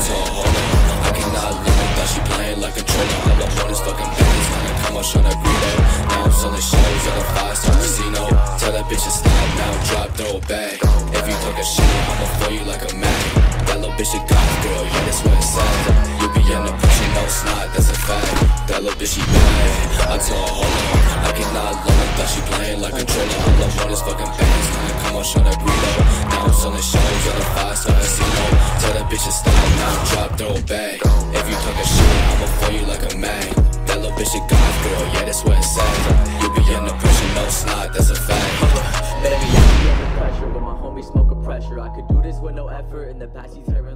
told her, hold on, I cannot live without she playing like a controller. All I want is fucking bands, wanna come on, show that burrito. Now I'm selling shows at a five star casino. Tell that bitch to stop now, drop, throw it back. If you talking shit, I'ma throw you like a mag. That little bitch a goth girl, yeah, that's what it said. You be in the pussy, no snot, that's a fact. That little bitch, she bad. I told her, hold on, I cannot love her, thought she playing like a controller. All I want is fucking bands, wanna come on, show that burrito. Now I'm selling shows at a five throw. If you talking shit, I'ma throw you like a mag. That little bitch a goth girl, yeah, that's what it said. You be the pussy, no snot, that's a fact. Baby, I be under pressure, but my homies smoke a pressure. I could do this with no effort. In the past, he's heard.